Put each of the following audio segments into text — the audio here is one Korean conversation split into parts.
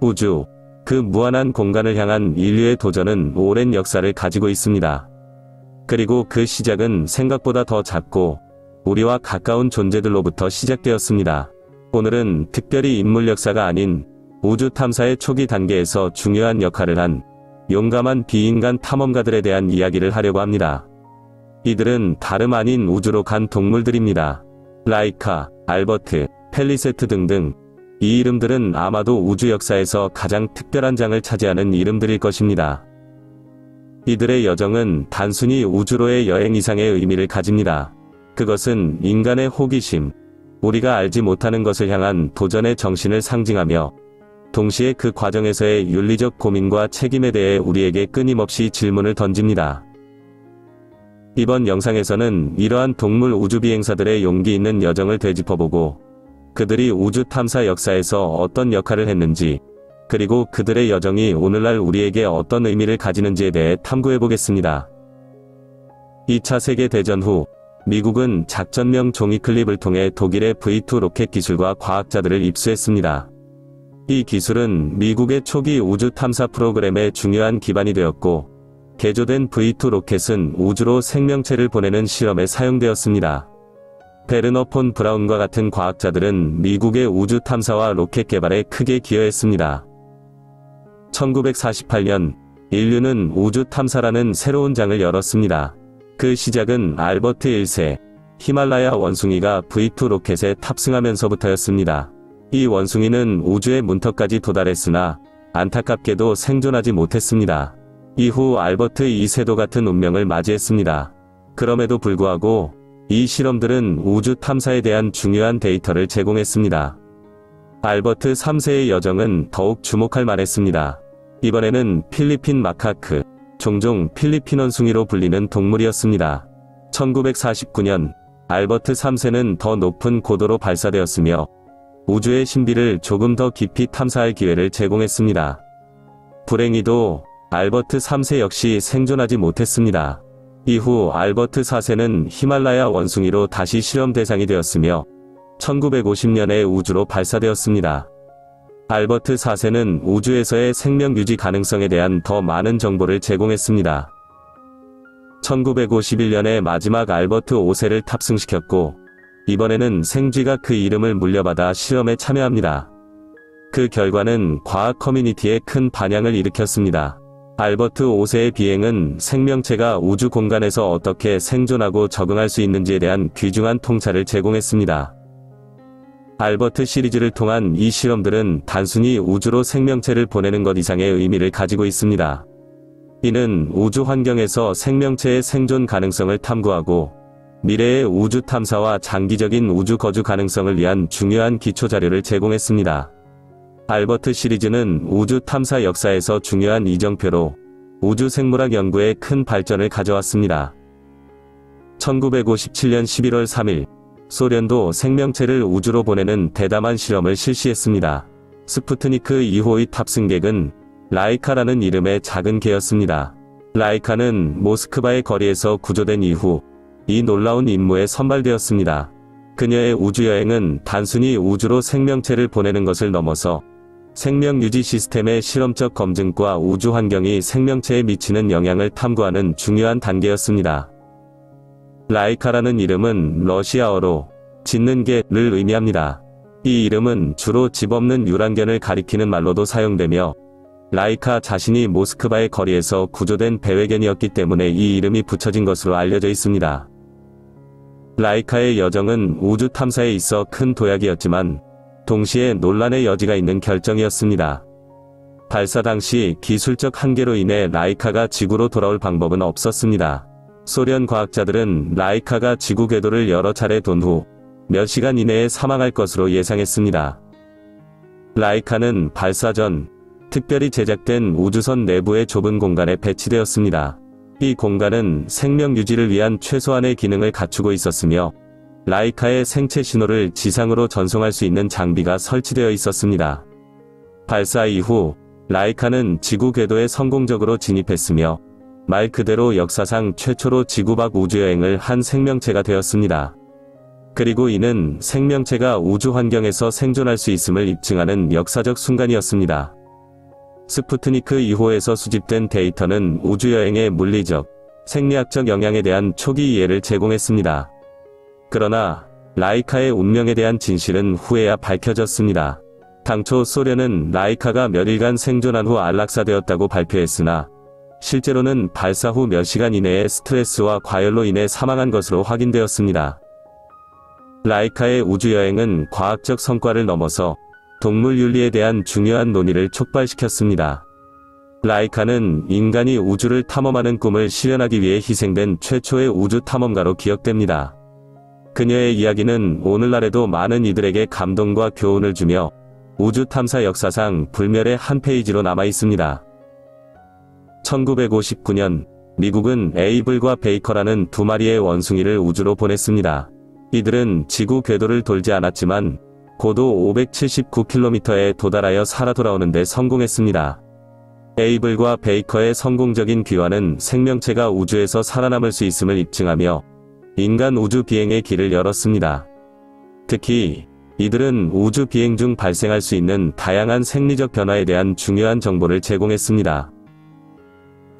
우주, 그 무한한 공간을 향한 인류의 도전은 오랜 역사를 가지고 있습니다. 그리고 그 시작은 생각보다 더 작고 우리와 가까운 존재들로부터 시작되었습니다. 오늘은 특별히 인물 역사가 아닌 우주 탐사의 초기 단계에서 중요한 역할을 한 용감한 비인간 탐험가들에 대한 이야기를 하려고 합니다. 이들은 다름 아닌 우주로 간 동물들입니다. 라이카, 알버트, 펠리세트 등등 이 이름들은 아마도 우주 역사에서 가장 특별한 장을 차지하는 이름들일 것입니다. 이들의 여정은 단순히 우주로의 여행 이상의 의미를 가집니다. 그것은 인간의 호기심, 우리가 알지 못하는 것을 향한 도전의 정신을 상징하며 동시에 그 과정에서의 윤리적 고민과 책임에 대해 우리에게 끊임없이 질문을 던집니다. 이번 영상에서는 이러한 동물 우주비행사들의 용기 있는 여정을 되짚어보고 그들이 우주 탐사 역사에서 어떤 역할을 했는지 그리고 그들의 여정이 오늘날 우리에게 어떤 의미를 가지는지에 대해 탐구해 보겠습니다. 2차 세계대전 후 미국은 작전명 종이 클립을 통해 독일의 V2 로켓 기술과 과학자들을 입수했습니다. 이 기술은 미국의 초기 우주 탐사 프로그램의 중요한 기반이 되었고, 개조된 V2 로켓은 우주로 생명체를 보내는 시험에 사용되었습니다. 베르너 폰 브라운과 같은 과학자들은 미국의 우주 탐사와 로켓 개발에 크게 기여했습니다. 1948년, 인류는 우주 탐사라는 새로운 장을 열었습니다. 그 시작은 알버트 1세, 히말라야 원숭이가 V2 로켓에 탑승하면서부터였습니다. 이 원숭이는 우주의 문턱까지 도달했으나 안타깝게도 생존하지 못했습니다. 이후 알버트 2세도 같은 운명을 맞이했습니다. 그럼에도 불구하고 이 실험들은 우주 탐사에 대한 중요한 데이터를 제공했습니다. 알버트 3세의 여정은 더욱 주목할 만했습니다. 이번에는 필리핀 마카크, 종종 필리핀 원숭이로 불리는 동물이었습니다. 1949년 알버트 3세는 더 높은 고도로 발사되었으며 우주의 신비를 조금 더 깊이 탐사할 기회를 제공했습니다. 불행히도 알버트 3세 역시 생존하지 못했습니다. 이후 알버트 4세는 히말라야 원숭이로 다시 실험 대상이 되었으며 1950년에 우주로 발사되었습니다. 알버트 4세는 우주에서의 생명 유지 가능성에 대한 더 많은 정보를 제공했습니다. 1951년에 마지막 알버트 5세를 탑승시켰고 이번에는 생쥐가 그 이름을 물려받아 실험에 참여합니다. 그 결과는 과학 커뮤니티에 큰 반향을 일으켰습니다. 알버트 5세의 비행은 생명체가 우주 공간에서 어떻게 생존하고 적응할 수 있는지에 대한 귀중한 통찰을 제공했습니다. 알버트 시리즈를 통한 이 실험들은 단순히 우주로 생명체를 보내는 것 이상의 의미를 가지고 있습니다. 이는 우주 환경에서 생명체의 생존 가능성을 탐구하고 미래의 우주 탐사와 장기적인 우주 거주 가능성을 위한 중요한 기초 자료를 제공했습니다. 알버트 시리즈는 우주 탐사 역사에서 중요한 이정표로 우주 생물학 연구에 큰 발전을 가져왔습니다. 1957년 11월 3일, 소련도 생명체를 우주로 보내는 대담한 실험을 실시했습니다. 스푸트니크 2호의 탑승객은 라이카라는 이름의 작은 개였습니다. 라이카는 모스크바의 거리에서 구조된 이후 이 놀라운 임무에 선발되었습니다. 그녀의 우주여행은 단순히 우주로 생명체를 보내는 것을 넘어서 생명 유지 시스템의 실험적 검증과 우주 환경이 생명체에 미치는 영향을 탐구하는 중요한 단계였습니다. 라이카라는 이름은 러시아어로 짓는 개를 의미합니다. 이 이름은 주로 집 없는 유랑견을 가리키는 말로도 사용되며 라이카 자신이 모스크바의 거리에서 구조된 배회견이었기 때문에 이 이름이 붙여진 것으로 알려져 있습니다. 라이카의 여정은 우주 탐사에 있어 큰 도약이었지만 동시에 논란의 여지가 있는 결정이었습니다. 발사 당시 기술적 한계로 인해 라이카가 지구로 돌아올 방법은 없었습니다. 소련 과학자들은 라이카가 지구 궤도를 여러 차례 돈 후 몇 시간 이내에 사망할 것으로 예상했습니다. 라이카는 발사 전 특별히 제작된 우주선 내부의 좁은 공간에 배치되었습니다. 이 공간은 생명 유지를 위한 최소한의 기능을 갖추고 있었으며 라이카의 생체 신호를 지상으로 전송할 수 있는 장비가 설치되어 있었습니다. 발사 이후 라이카는 지구 궤도에 성공적으로 진입했으며 말 그대로 역사상 최초로 지구 밖 우주여행을 한 생명체가 되었습니다. 그리고 이는 생명체가 우주 환경에서 생존할 수 있음을 입증하는 역사적 순간이었습니다. 스푸트니크 2호에서 수집된 데이터는 우주여행의 물리적, 생리학적 영향에 대한 초기 이해를 제공했습니다. 그러나 라이카의 운명에 대한 진실은 후에야 밝혀졌습니다. 당초 소련은 라이카가 며칠간 생존한 후 안락사되었다고 발표했으나 실제로는 발사 후 몇 시간 이내에 스트레스와 과열로 인해 사망한 것으로 확인되었습니다. 라이카의 우주여행은 과학적 성과를 넘어서 동물 윤리에 대한 중요한 논의를 촉발시켰습니다. 라이카는 인간이 우주를 탐험하는 꿈을 실현하기 위해 희생된 최초의 우주 탐험가로 기억됩니다. 그녀의 이야기는 오늘날에도 많은 이들에게 감동과 교훈을 주며 우주 탐사 역사상 불멸의 한 페이지로 남아 있습니다. 1959년 미국은 에이블과 베이커라는 두 마리의 원숭이를 우주로 보냈습니다. 이들은 지구 궤도를 돌지 않았지만 고도 579km에 도달하여 살아 돌아오는데 성공했습니다. 에이블과 베이커의 성공적인 귀환은 생명체가 우주에서 살아남을 수 있음을 입증하며 인간 우주 비행의 길을 열었습니다. 특히 이들은 우주 비행 중 발생할 수 있는 다양한 생리적 변화에 대한 중요한 정보를 제공했습니다.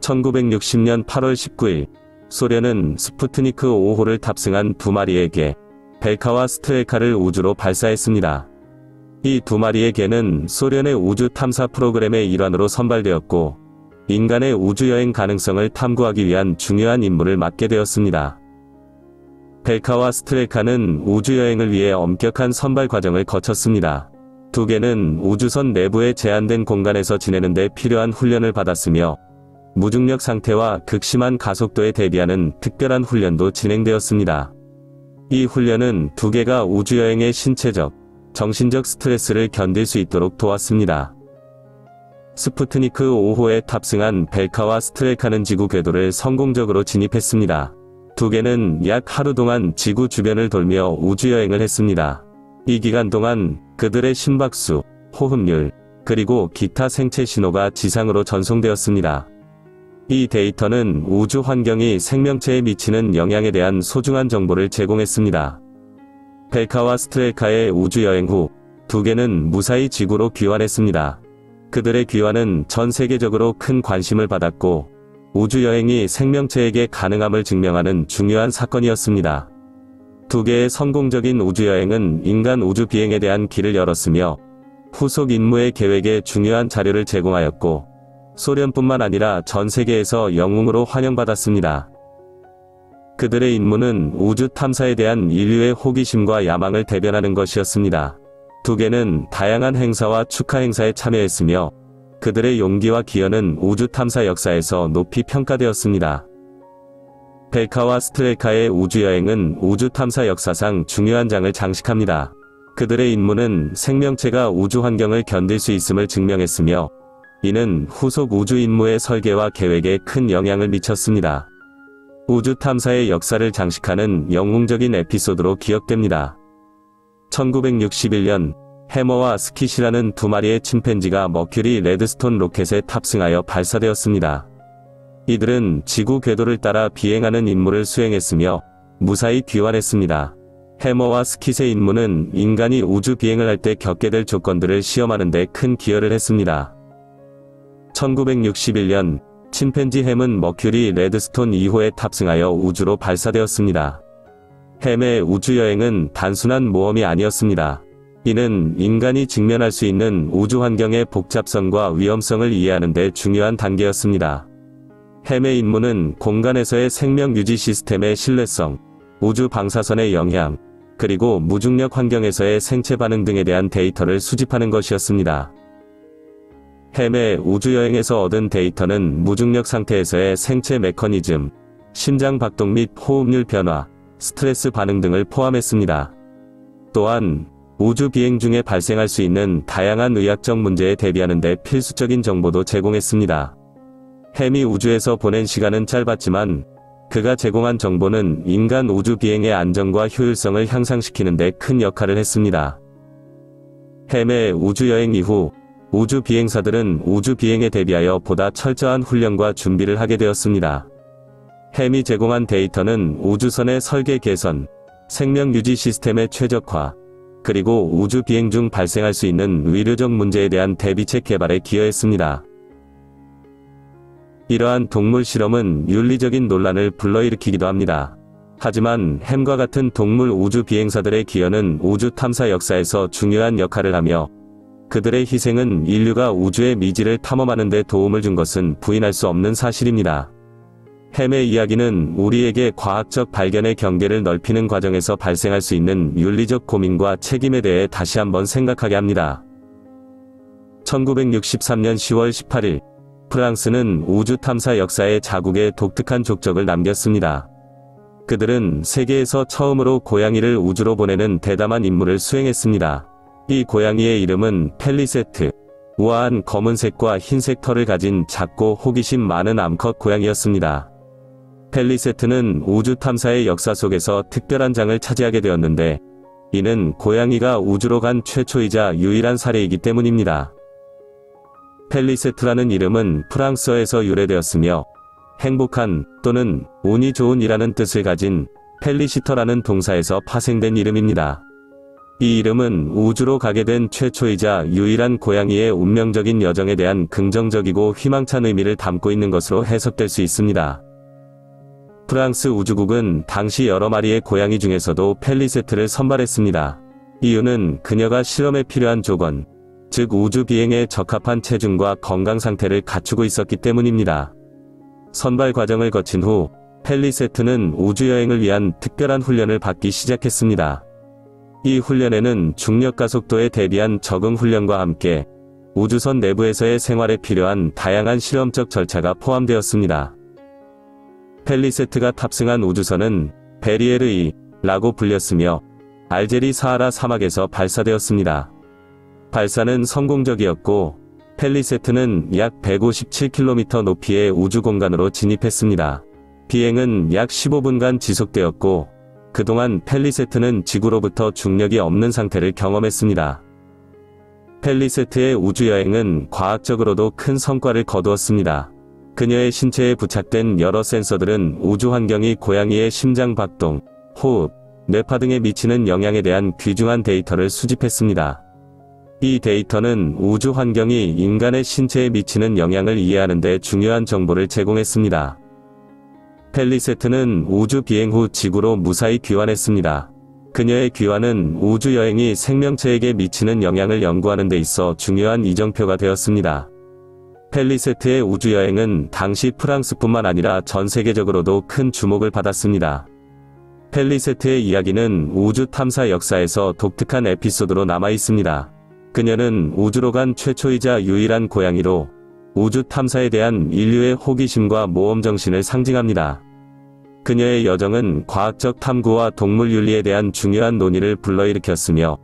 1960년 8월 19일 소련은 스푸트니크 5호를 탑승한 두 마리의 개, 벨카와 스트레카를 우주로 발사했습니다. 이 두 마리의 개는 소련의 우주 탐사 프로그램의 일환으로 선발되었고, 인간의 우주여행 가능성을 탐구하기 위한 중요한 임무를 맡게 되었습니다. 벨카와 스트레카는 우주여행을 위해 엄격한 선발 과정을 거쳤습니다. 두 개는 우주선 내부의 제한된 공간에서 지내는 데 필요한 훈련을 받았으며, 무중력 상태와 극심한 가속도에 대비하는 특별한 훈련도 진행되었습니다. 이 훈련은 두 개가 우주여행의 신체적, 정신적 스트레스를 견딜 수 있도록 도왔습니다. 스푸트니크 5호에 탑승한 벨카와 스트레카는 지구 궤도를 성공적으로 진입했습니다. 두 개는 약 하루 동안 지구 주변을 돌며 우주여행을 했습니다. 이 기간 동안 그들의 심박수, 호흡률, 그리고 기타 생체 신호가 지상으로 전송되었습니다. 이 데이터는 우주 환경이 생명체에 미치는 영향에 대한 소중한 정보를 제공했습니다. 벨카와 스트레카의 우주여행 후 두 개는 무사히 지구로 귀환했습니다. 그들의 귀환은 전 세계적으로 큰 관심을 받았고 우주여행이 생명체에게 가능함을 증명하는 중요한 사건이었습니다. 두 개의 성공적인 우주여행은 인간 우주 비행에 대한 길을 열었으며 후속 임무의 계획에 중요한 자료를 제공하였고 소련뿐만 아니라 전 세계에서 영웅으로 환영받았습니다. 그들의 임무는 우주 탐사에 대한 인류의 호기심과 야망을 대변하는 것이었습니다. 두 개는 다양한 행사와 축하 행사에 참여했으며 그들의 용기와 기여는 우주 탐사 역사에서 높이 평가되었습니다. 벨카와 스트렐카의 우주여행은 우주 탐사 역사상 중요한 장을 장식합니다. 그들의 임무는 생명체가 우주 환경을 견딜 수 있음을 증명했으며 이는 후속 우주 임무의 설계와 계획에 큰 영향을 미쳤습니다. 우주 탐사의 역사를 장식하는 영웅적인 에피소드로 기억됩니다. 1961년 해머와 스킷이라는 두 마리의 침팬지가 머큐리 레드스톤 로켓에 탑승하여 발사되었습니다. 이들은 지구 궤도를 따라 비행하는 임무를 수행했으며 무사히 귀환했습니다. 해머와 스킷의 임무는 인간이 우주 비행을 할 때 겪게 될 조건들을 시험하는 데 큰 기여를 했습니다. 1961년 침팬지 햄은 머큐리 레드스톤 2호에 탑승하여 우주로 발사되었습니다. 햄의 우주여행은 단순한 모험이 아니었습니다. 이는 인간이 직면할 수 있는 우주 환경의 복잡성과 위험성을 이해하는 데 중요한 단계였습니다. 햄의 임무는 공간에서의 생명 유지 시스템의 신뢰성, 우주 방사선의 영향, 그리고 무중력 환경에서의 생체 반응 등에 대한 데이터를 수집하는 것이었습니다. 햄의 우주여행에서 얻은 데이터는 무중력 상태에서의 생체 메커니즘, 심장 박동 및 호흡률 변화, 스트레스 반응 등을 포함했습니다. 또한 우주 비행 중에 발생할 수 있는 다양한 의학적 문제에 대비하는 데 필수적인 정보도 제공했습니다. 햄이 우주에서 보낸 시간은 짧았지만 그가 제공한 정보는 인간 우주 비행의 안정과 효율성을 향상시키는 데 큰 역할을 했습니다. 햄의 우주여행 이후 우주 비행사들은 우주 비행에 대비하여 보다 철저한 훈련과 준비를 하게 되었습니다. 햄이 제공한 데이터는 우주선의 설계 개선, 생명 유지 시스템의 최적화, 그리고 우주 비행 중 발생할 수 있는 의료적 문제에 대한 대비책 개발에 기여했습니다. 이러한 동물 실험은 윤리적인 논란을 불러일으키기도 합니다. 하지만 햄과 같은 동물 우주 비행사들의 기여는 우주 탐사 역사에서 중요한 역할을 하며 그들의 희생은 인류가 우주의 미지를 탐험하는 데 도움을 준 것은 부인할 수 없는 사실입니다. 햄의 이야기는 우리에게 과학적 발견의 경계를 넓히는 과정에서 발생할 수 있는 윤리적 고민과 책임에 대해 다시 한번 생각하게 합니다. 1963년 10월 18일, 프랑스는 우주 탐사 역사에 자국의 독특한 족적을 남겼습니다. 그들은 세계에서 처음으로 고양이를 우주로 보내는 대담한 임무를 수행했습니다. 이 고양이의 이름은 펠리세트. 우아한 검은색과 흰색 털을 가진 작고 호기심 많은 암컷 고양이였습니다. 펠리세트는 우주 탐사의 역사 속에서 특별한 장을 차지하게 되었는데, 이는 고양이가 우주로 간 최초이자 유일한 사례이기 때문입니다. 펠리세트라는 이름은 프랑스어에서 유래되었으며, 행복한 또는 운이 좋은 이라는 뜻을 가진 féliciter라는 동사에서 파생된 이름입니다. 이 이름은 우주로 가게 된 최초이자 유일한 고양이의 운명적인 여정에 대한 긍정적이고 희망찬 의미를 담고 있는 것으로 해석될 수 있습니다. 프랑스 우주국은 당시 여러 마리의 고양이 중에서도 펠리세트를 선발했습니다. 이유는 그녀가 실험에 필요한 조건, 즉 우주 비행에 적합한 체중과 건강 상태를 갖추고 있었기 때문입니다. 선발 과정을 거친 후 펠리세트는 우주여행을 위한 특별한 훈련을 받기 시작했습니다. 이 훈련에는 중력 가속도에 대비한 적응 훈련과 함께 우주선 내부에서의 생활에 필요한 다양한 실험적 절차가 포함되었습니다. 펠리세트가 탑승한 우주선은 베리에르 2라고 불렸으며 알제리 사하라 사막에서 발사되었습니다. 발사는 성공적이었고 펠리세트는 약 157km 높이의 우주 공간으로 진입했습니다. 비행은 약 15분간 지속되었고 그동안 펠리세트는 지구로부터 중력이 없는 상태를 경험했습니다. 펠리세트의 우주여행은 과학적으로도 큰 성과를 거두었습니다. 그녀의 신체에 부착된 여러 센서들은 우주 환경이 고양이의 심장 박동, 호흡, 뇌파 등에 미치는 영향에 대한 귀중한 데이터를 수집했습니다. 이 데이터는 우주 환경이 인간의 신체에 미치는 영향을 이해하는 데 중요한 정보를 제공했습니다. 펠리세트는 우주 비행 후 지구로 무사히 귀환했습니다. 그녀의 귀환은 우주 여행이 생명체에게 미치는 영향을 연구하는 데 있어 중요한 이정표가 되었습니다. 펠리세트의 우주 여행은 당시 프랑스뿐만 아니라 전 세계적으로도 큰 주목을 받았습니다. 펠리세트의 이야기는 우주 탐사 역사에서 독특한 에피소드로 남아 있습니다. 그녀는 우주로 간 최초이자 유일한 고양이로 우주 탐사에 대한 인류의 호기심과 모험정신을 상징합니다. 그녀의 여정은 과학적 탐구와 동물 윤리에 대한 중요한 논의를 불러일으켰으며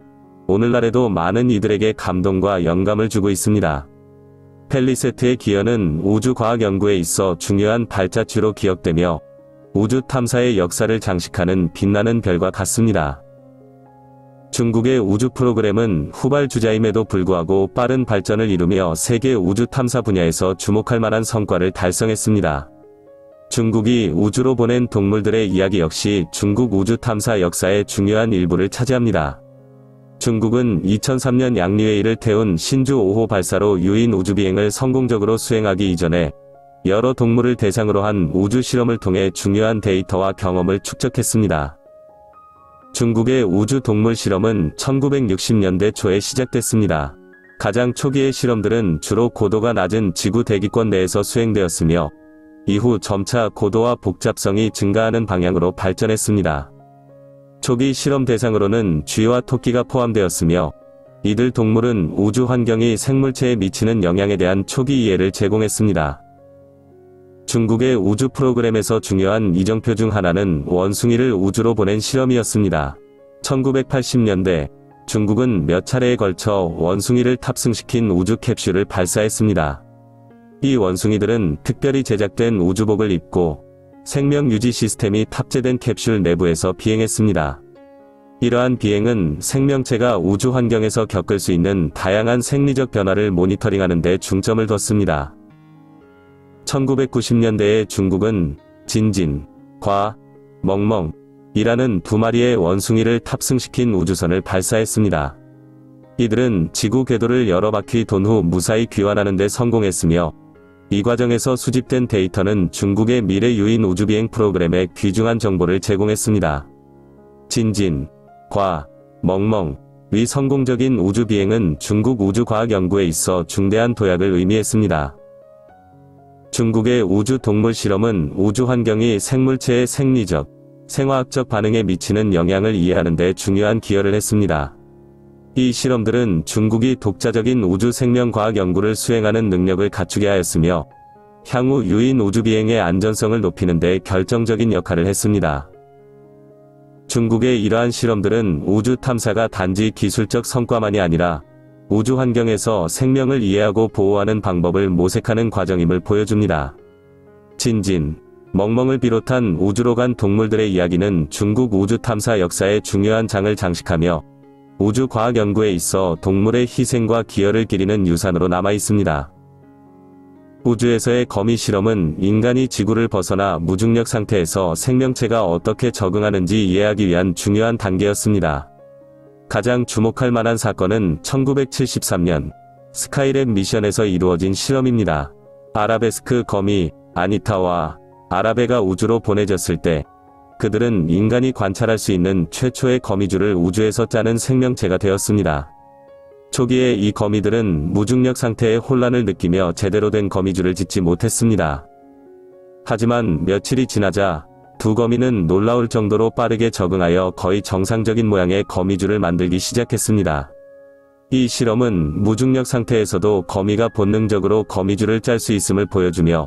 오늘날에도 많은 이들에게 감동과 영감을 주고 있습니다. 펠리세트의 기여는 우주 과학 연구에 있어 중요한 발자취로 기억되며 우주 탐사의 역사를 장식하는 빛나는 별과 같습니다. 중국의 우주 프로그램은 후발 주자임에도 불구하고 빠른 발전을 이루며 세계 우주 탐사 분야에서 주목할 만한 성과를 달성했습니다. 중국이 우주로 보낸 동물들의 이야기 역시 중국 우주 탐사 역사의 중요한 일부를 차지합니다. 중국은 2003년 양리웨이를 태운 신주 5호 발사로 유인 우주비행을 성공적으로 수행하기 이전에 여러 동물을 대상으로 한 우주 실험을 통해 중요한 데이터와 경험을 축적했습니다. 중국의 우주 동물 실험은 1960년대 초에 시작됐습니다. 가장 초기의 실험들은 주로 고도가 낮은 지구 대기권 내에서 수행되었으며 이후 점차 고도와 복잡성이 증가하는 방향으로 발전했습니다. 초기 실험 대상으로는 쥐와 토끼가 포함되었으며 이들 동물은 우주 환경이 생물체에 미치는 영향에 대한 초기 이해를 제공했습니다. 중국의 우주 프로그램에서 중요한 이정표 중 하나는 원숭이를 우주로 보낸 실험이었습니다. 1980년대 중국은 몇 차례에 걸쳐 원숭이를 탑승시킨 우주 캡슐을 발사했습니다. 이 원숭이들은 특별히 제작된 우주복을 입고 생명 유지 시스템이 탑재된 캡슐 내부에서 비행했습니다. 이러한 비행은 생명체가 우주 환경에서 겪을 수 있는 다양한 생리적 변화를 모니터링하는 데 중점을 뒀습니다. 1990년대에 중국은 진진, 과, 멍멍, 이라는 두 마리의 원숭이를 탑승시킨 우주선을 발사했습니다. 이들은 지구 궤도를 여러 바퀴 돈 후 무사히 귀환하는 데 성공했으며 이 과정에서 수집된 데이터는 중국의 미래 유인 우주비행 프로그램에 귀중한 정보를 제공했습니다. 진진, 과, 멍멍, 위 성공적인 우주비행은 중국 우주과학 연구에 있어 중대한 도약을 의미했습니다. 중국의 우주 동물 실험은 우주 환경이 생물체의 생리적, 생화학적 반응에 미치는 영향을 이해하는 데 중요한 기여를 했습니다. 이 실험들은 중국이 독자적인 우주 생명과학 연구를 수행하는 능력을 갖추게 하였으며 향후 유인 우주비행의 안전성을 높이는 데 결정적인 역할을 했습니다. 중국의 이러한 실험들은 우주 탐사가 단지 기술적 성과만이 아니라 우주 환경에서 생명을 이해하고 보호하는 방법을 모색하는 과정임을 보여줍니다. 진진, 멍멍을 비롯한 우주로 간 동물들의 이야기는 중국 우주 탐사 역사의 중요한 장을 장식하며 우주 과학 연구에 있어 동물의 희생과 기여를 기리는 유산으로 남아 있습니다. 우주에서의 거미 실험은 인간이 지구를 벗어나 무중력 상태에서 생명체가 어떻게 적응하는지 이해하기 위한 중요한 단계였습니다. 가장 주목할 만한 사건은 1973년 스카이랩 미션에서 이루어진 실험입니다. 아라베스크 거미, 아니타와 아라베가 우주로 보내졌을 때 그들은 인간이 관찰할 수 있는 최초의 거미줄을 우주에서 짜는 생명체가 되었습니다. 초기에 이 거미들은 무중력 상태의 혼란을 느끼며 제대로 된 거미줄을 짓지 못했습니다. 하지만 며칠이 지나자 두 거미는 놀라울 정도로 빠르게 적응하여 거의 정상적인 모양의 거미줄을 만들기 시작했습니다. 이 실험은 무중력 상태에서도 거미가 본능적으로 거미줄을 짤 수 있음을 보여주며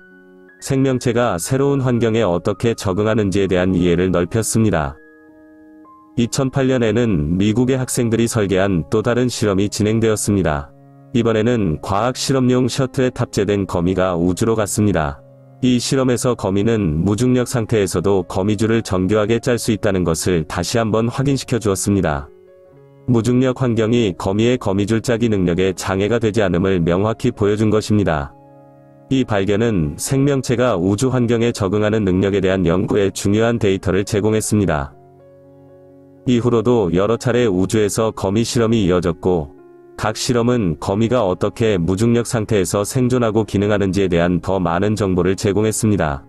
생명체가 새로운 환경에 어떻게 적응하는지에 대한 이해를 넓혔습니다. 2008년에는 미국의 학생들이 설계한 또 다른 실험이 진행되었습니다. 이번에는 과학 실험용 셔틀에 탑재된 거미가 우주로 갔습니다. 이 실험에서 거미는 무중력 상태에서도 거미줄을 정교하게 짤 수 있다는 것을 다시 한번 확인시켜 주었습니다. 무중력 환경이 거미의 거미줄 짜기 능력에 장애가 되지 않음을 명확히 보여준 것입니다. 이 발견은 생명체가 우주 환경에 적응하는 능력에 대한 연구에 중요한 데이터를 제공했습니다. 이후로도 여러 차례 우주에서 거미 실험이 이어졌고, 각 실험은 거미가 어떻게 무중력 상태에서 생존하고 기능하는지에 대한 더 많은 정보를 제공했습니다.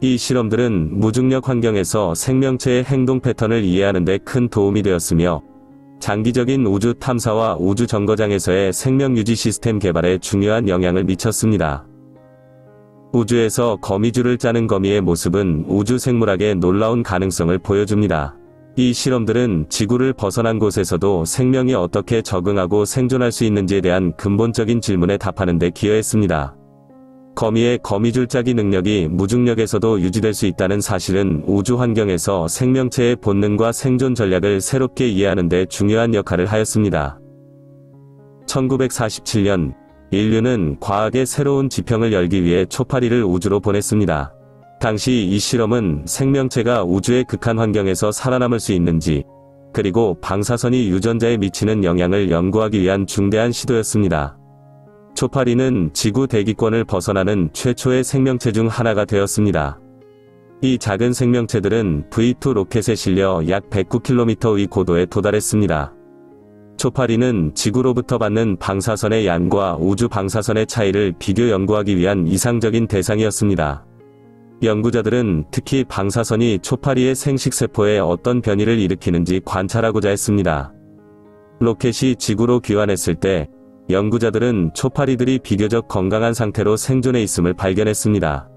이 실험들은 무중력 환경에서 생명체의 행동 패턴을 이해하는 데 큰 도움이 되었으며, 장기적인 우주 탐사와 우주 정거장에서의 생명 유지 시스템 개발에 중요한 영향을 미쳤습니다. 우주에서 거미줄을 짜는 거미의 모습은 우주 생물학의 놀라운 가능성을 보여줍니다. 이 실험들은 지구를 벗어난 곳에서도 생명이 어떻게 적응하고 생존할 수 있는지에 대한 근본적인 질문에 답하는 데 기여했습니다. 거미의 거미줄 짜기 능력이 무중력에서도 유지될 수 있다는 사실은 우주 환경에서 생명체의 본능과 생존 전략을 새롭게 이해하는 데 중요한 역할을 하였습니다. 1947년 인류는 과학의 새로운 지평을 열기 위해 초파리를 우주로 보냈습니다. 당시 이 실험은 생명체가 우주의 극한 환경에서 살아남을 수 있는지, 그리고 방사선이 유전자에 미치는 영향을 연구하기 위한 중대한 시도였습니다. 초파리는 지구 대기권을 벗어나는 최초의 생명체 중 하나가 되었습니다. 이 작은 생명체들은 V2 로켓에 실려 약 109km의 고도에 도달했습니다. 초파리는 지구로부터 받는 방사선의 양과 우주 방사선의 차이를 비교 연구하기 위한 이상적인 대상이었습니다. 연구자들은 특히 방사선이 초파리의 생식세포에 어떤 변이를 일으키는지 관찰하고자 했습니다. 로켓이 지구로 귀환했을 때 연구자들은 초파리들이 비교적 건강한 상태로 생존해 있음을 발견했습니다.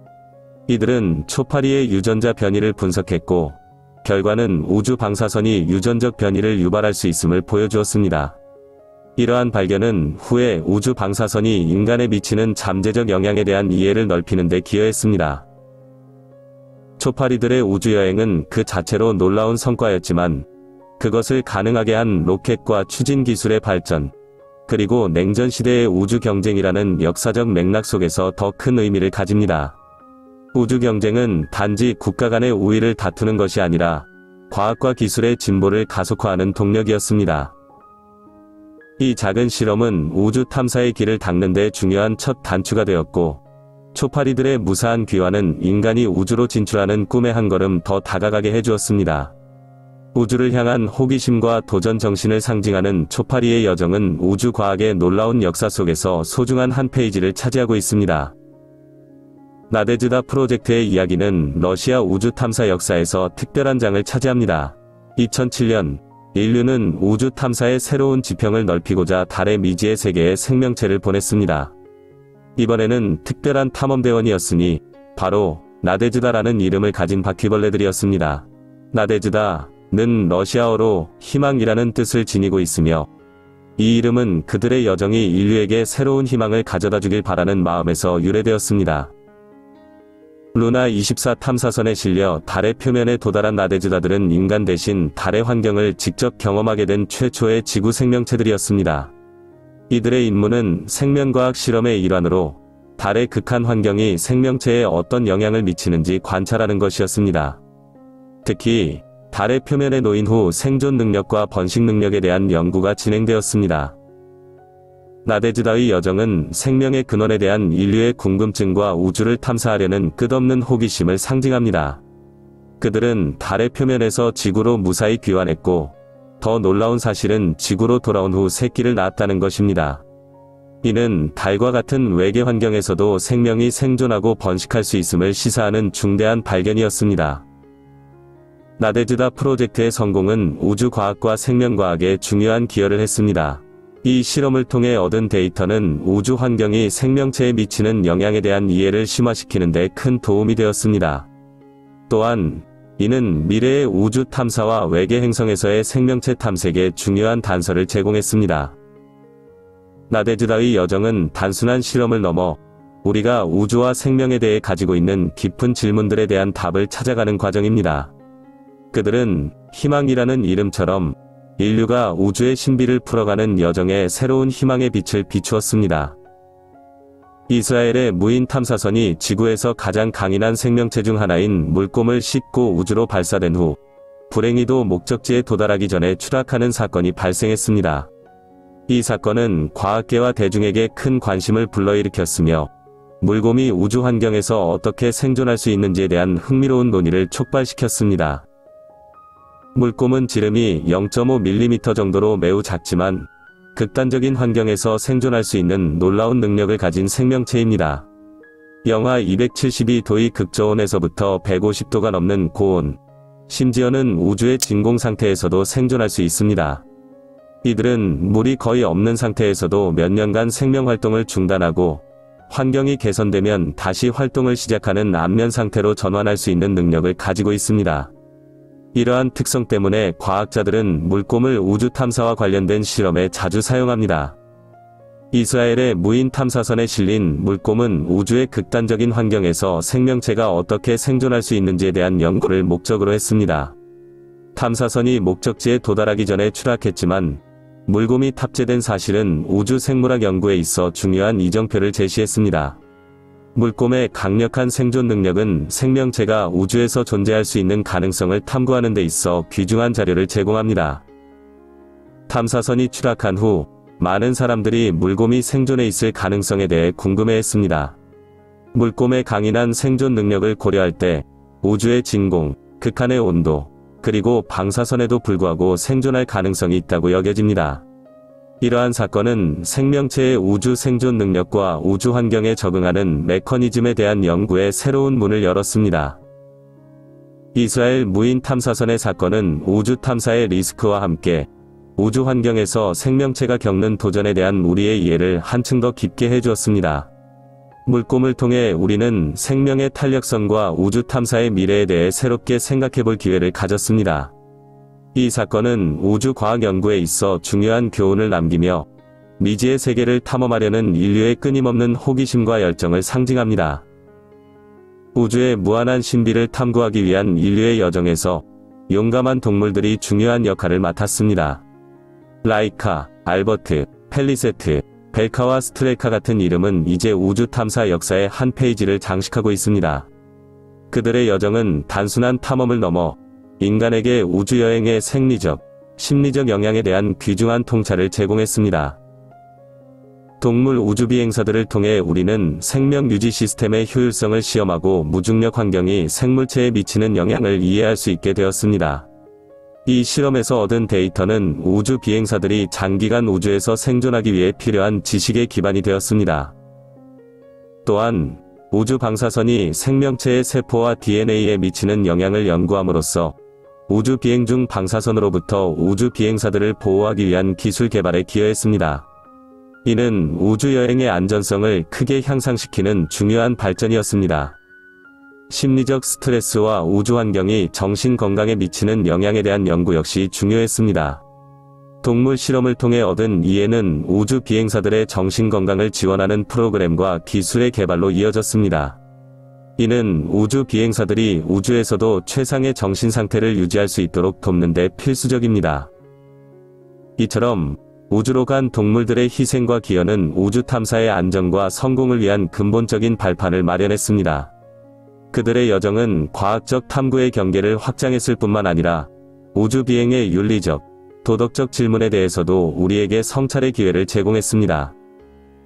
이들은 초파리의 유전자 변이를 분석했고 결과는 우주 방사선이 유전적 변이를 유발할 수 있음을 보여주었습니다. 이러한 발견은 후에 우주 방사선이 인간에 미치는 잠재적 영향에 대한 이해를 넓히는 데 기여했습니다. 초파리들의 우주여행은 그 자체로 놀라운 성과였지만 그것을 가능하게 한 로켓과 추진 기술의 발전, 그리고 냉전 시대의 우주 경쟁이라는 역사적 맥락 속에서 더 큰 의미를 가집니다. 우주 경쟁은 단지 국가 간의 우위를 다투는 것이 아니라 과학과 기술의 진보를 가속화하는 동력이었습니다. 이 작은 실험은 우주 탐사의 길을 닦는 데 중요한 첫 단추가 되었고, 초파리들의 무사한 귀환은 인간이 우주로 진출하는 꿈에 한 걸음 더 다가가게 해주었습니다. 우주를 향한 호기심과 도전 정신을 상징하는 초파리의 여정은 우주 과학의 놀라운 역사 속에서 소중한 한 페이지를 차지하고 있습니다. 나데즈다 프로젝트의 이야기는 러시아 우주 탐사 역사에서 특별한 장을 차지합니다. 2007년 인류는 우주 탐사의 새로운 지평을 넓히고자 달의 미지의 세계에 생명체를 보냈습니다. 이번에는 특별한 탐험대원이었으니 바로 나데즈다라는 이름을 가진 바퀴벌레들이었습니다. 나데즈다는 러시아어로 희망이라는 뜻을 지니고 있으며 이 이름은 그들의 여정이 인류에게 새로운 희망을 가져다 주길 바라는 마음에서 유래되었습니다. 루나 24 탐사선에 실려 달의 표면에 도달한 나데즈다들은 인간 대신 달의 환경을 직접 경험하게 된 최초의 지구 생명체들이었습니다. 이들의 임무는 생명과학 실험의 일환으로 달의 극한 환경이 생명체에 어떤 영향을 미치는지 관찰하는 것이었습니다. 특히 달의 표면에 놓인 후 생존 능력과 번식 능력에 대한 연구가 진행되었습니다. 나데즈다의 여정은 생명의 근원에 대한 인류의 궁금증과 우주를 탐사하려는 끝없는 호기심을 상징합니다. 그들은 달의 표면에서 지구로 무사히 귀환했고, 더 놀라운 사실은 지구로 돌아온 후 새끼를 낳았다는 것입니다. 이는 달과 같은 외계 환경에서도 생명이 생존하고 번식할 수 있음을 시사하는 중대한 발견이었습니다. 나데즈다 프로젝트의 성공은 우주과학과 생명과학에 중요한 기여를 했습니다. 이 실험을 통해 얻은 데이터는 우주 환경이 생명체에 미치는 영향에 대한 이해를 심화시키는 데 큰 도움이 되었습니다. 또한 이는 미래의 우주 탐사와 외계 행성에서의 생명체 탐색에 중요한 단서를 제공했습니다. 나데즈다의 여정은 단순한 실험을 넘어 우리가 우주와 생명에 대해 가지고 있는 깊은 질문들에 대한 답을 찾아가는 과정입니다. 그들은 희망이라는 이름처럼 인류가 우주의 신비를 풀어가는 여정에 새로운 희망의 빛을 비추었습니다. 이스라엘의 무인 탐사선이 지구에서 가장 강인한 생명체 중 하나인 물곰을 싣고 우주로 발사된 후 불행히도 목적지에 도달하기 전에 추락하는 사건이 발생했습니다. 이 사건은 과학계와 대중에게 큰 관심을 불러일으켰으며 물곰이 우주 환경에서 어떻게 생존할 수 있는지에 대한 흥미로운 논의를 촉발시켰습니다. 물곰은 지름이 0.5mm 정도로 매우 작지만 극단적인 환경에서 생존할 수 있는 놀라운 능력을 가진 생명체입니다. 영하 272도의 극저온에서부터 150도가 넘는 고온, 심지어는 우주의 진공 상태에서도 생존할 수 있습니다. 이들은 물이 거의 없는 상태에서도 몇 년간 생명 활동을 중단하고 환경이 개선되면 다시 활동을 시작하는 안면 상태로 전환할 수 있는 능력을 가지고 있습니다. 이러한 특성 때문에 과학자들은 물곰을 우주 탐사와 관련된 실험에 자주 사용합니다. 이스라엘의 무인 탐사선에 실린 물곰은 우주의 극단적인 환경에서 생명체가 어떻게 생존할 수 있는지에 대한 연구를 목적으로 했습니다. 탐사선이 목적지에 도달하기 전에 추락했지만 물곰이 탑재된 사실은 우주 생물학 연구에 있어 중요한 이정표를 제시했습니다. 물곰의 강력한 생존 능력은 생명체가 우주에서 존재할 수 있는 가능성을 탐구하는 데 있어 귀중한 자료를 제공합니다. 탐사선이 추락한 후 많은 사람들이 물곰이 생존해 있을 가능성에 대해 궁금해했습니다. 물곰의 강인한 생존 능력을 고려할 때 우주의 진공, 극한의 온도, 그리고 방사선에도 불구하고 생존할 가능성이 있다고 여겨집니다. 이러한 사건은 생명체의 우주 생존 능력과 우주 환경에 적응하는 메커니즘에 대한 연구에 새로운 문을 열었습니다. 이스라엘 무인 탐사선의 사건은 우주 탐사의 리스크와 함께 우주 환경에서 생명체가 겪는 도전에 대한 우리의 이해를 한층 더 깊게 해주었습니다. 물곰을 통해 우리는 생명의 탄력성과 우주 탐사의 미래에 대해 새롭게 생각해 볼 기회를 가졌습니다. 이 사건은 우주 과학 연구에 있어 중요한 교훈을 남기며 미지의 세계를 탐험하려는 인류의 끊임없는 호기심과 열정을 상징합니다. 우주의 무한한 신비를 탐구하기 위한 인류의 여정에서 용감한 동물들이 중요한 역할을 맡았습니다. 라이카, 알버트, 펠리세트, 벨카와 스트레카 같은 이름은 이제 우주 탐사 역사의 한 페이지를 장식하고 있습니다. 그들의 여정은 단순한 탐험을 넘어 인간에게 우주여행의 생리적, 심리적 영향에 대한 귀중한 통찰을 제공했습니다. 동물 우주비행사들을 통해 우리는 생명 유지 시스템의 효율성을 시험하고 무중력 환경이 생물체에 미치는 영향을 이해할 수 있게 되었습니다. 이 실험에서 얻은 데이터는 우주 비행사들이 장기간 우주에서 생존하기 위해 필요한 지식의 기반이 되었습니다. 또한 우주 방사선이 생명체의 세포와 DNA에 미치는 영향을 연구함으로써 우주 비행 중 방사선으로부터 우주 비행사들을 보호하기 위한 기술 개발에 기여했습니다. 이는 우주 여행의 안전성을 크게 향상시키는 중요한 발전이었습니다. 심리적 스트레스와 우주 환경이 정신 건강에 미치는 영향에 대한 연구 역시 중요했습니다. 동물 실험을 통해 얻은 이해는 우주 비행사들의 정신 건강을 지원하는 프로그램과 기술의 개발로 이어졌습니다. 이는 우주 비행사들이 우주에서도 최상의 정신 상태를 유지할 수 있도록 돕는 데 필수적입니다. 이처럼 우주로 간 동물들의 희생과 기여는 우주 탐사의 안전과 성공을 위한 근본적인 발판을 마련했습니다. 그들의 여정은 과학적 탐구의 경계를 확장했을 뿐만 아니라 우주 비행의 윤리적, 도덕적 질문에 대해서도 우리에게 성찰의 기회를 제공했습니다.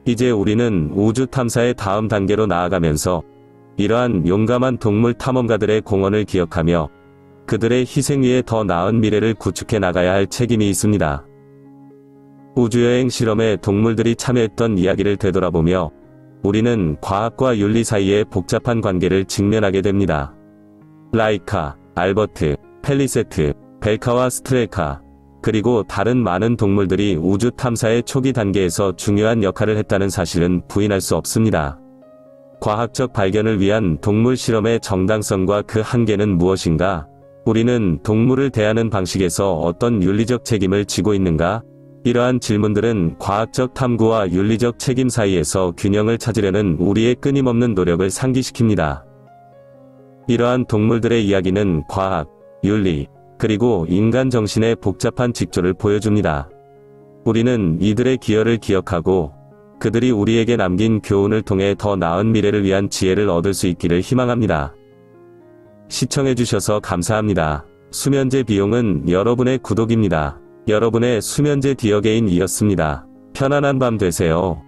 이제 우리는 우주 탐사의 다음 단계로 나아가면서 이러한 용감한 동물 탐험가들의 공헌을 기억하며 그들의 희생 위에 더 나은 미래를 구축해 나가야 할 책임이 있습니다. 우주여행 실험에 동물들이 참여했던 이야기를 되돌아보며 우리는 과학과 윤리 사이의 복잡한 관계를 직면하게 됩니다. 라이카, 알버트, 펠리세트, 벨카와 스트레카, 그리고 다른 많은 동물들이 우주 탐사의 초기 단계에서 중요한 역할을 했다는 사실은 부인할 수 없습니다. 과학적 발견을 위한 동물 실험의 정당성과 그 한계는 무엇인가? 우리는 동물을 대하는 방식에서 어떤 윤리적 책임을 지고 있는가? 이러한 질문들은 과학적 탐구와 윤리적 책임 사이에서 균형을 찾으려는 우리의 끊임없는 노력을 상기시킵니다. 이러한 동물들의 이야기는 과학, 윤리, 그리고 인간 정신의 복잡한 직조를 보여줍니다. 우리는 이들의 기여를 기억하고 그들이 우리에게 남긴 교훈을 통해 더 나은 미래를 위한 지혜를 얻을 수 있기를 희망합니다. 시청해주셔서 감사합니다. 수면제 비용은 여러분의 구독입니다. 여러분의 수면제 디어게인이었습니다. 편안한 밤 되세요.